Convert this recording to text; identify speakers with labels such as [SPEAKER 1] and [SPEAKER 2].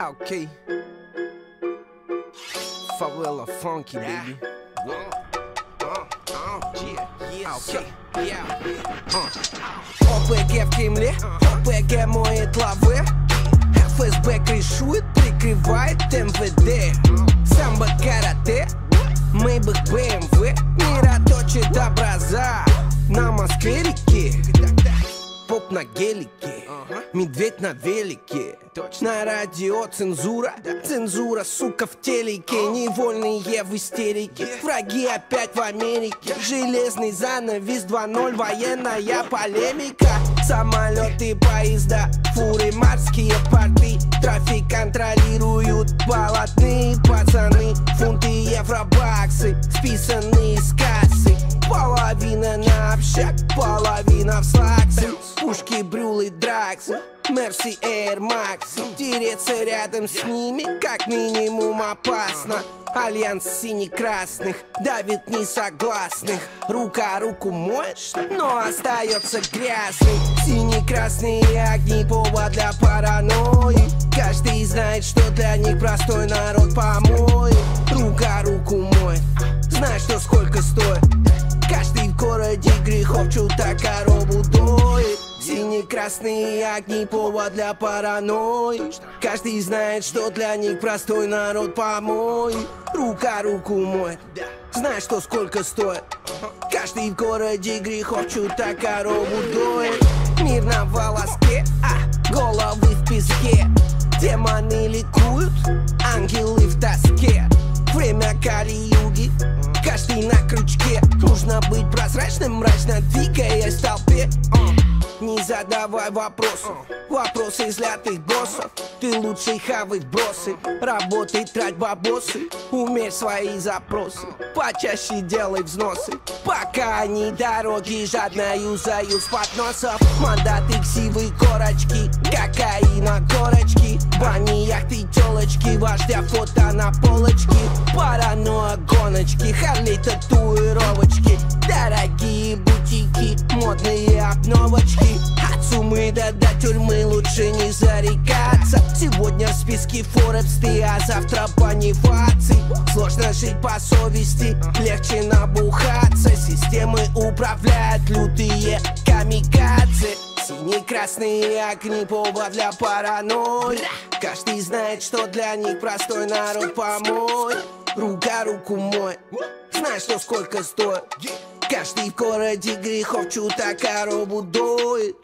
[SPEAKER 1] Ok. Favela funky, baby. Ok. ОПГ в Кремле, ОПГ моет лавы ФСБ крышует, прикрывает МВД Самбо карате, Мейбах БМВ Мира точит образа на Москве реке Поп на гелике, медведь на велике. На радио цензура, цензура, сука, в телеке. Невольные в истерике, враги опять в Америке. Железный занавес 2.0, военная полемика. Самолеты, поезда, фуры, морские порты. Трафик контролируют болотные пацаны. Фунты, евро, баксы, списанные с кассы. Половина на общак, половина в слаксы Пушки, брюлы, драксы Мерси, Air Max Тереться рядом с ними как минимум опасно. Альянс сине-красных давит несогласных. Рука руку моет, но остается грязный. Сине-красные огни повод для паранойи. Каждый знает, что для них простой народ помоет Рука руку моет, знаешь, что сколько стоит. Каждый в городе грехов чудо корову доит Сине-красные огни повод для паранойи. Каждый знает, что для них простой народ помой. Рука руку моет, знаешь, что сколько стоит. Каждый в городе грехов чудо корову доит. Мир на волоске, а головы в песке. Демоны ликуют, ангелы в тоске. Время кали-юги, каждый на крючке. Нужно быть прозрачным, мрачно двигаясь в толпе. Не задавай вопросов, вопросы излятых боссов. Ты лучший хавай вбросы, работай, трать бабосы. Умерь свои запросы, почаще делай взносы. Пока они дороги жадно юзают с подносов Мандаты, ксивы, корочки, кокаина, корочки. Бани, яхты, телочки, вождя фото на полочке Паранойя, гоночки, Харли, татуировочки суммы до, тюрьмы лучше не зарекаться. Сегодня в списке Forbes ты, а завтра бонифаций Сложно жить по совести, легче набухаться. Системы управляют лютые камикадзе. Синие-красные огни, повод для паранойи. Каждый знает, что для них простой народ помой. Рука руку мой, знаешь, что сколько стоит. Каждый в городе грехов чудо корову доит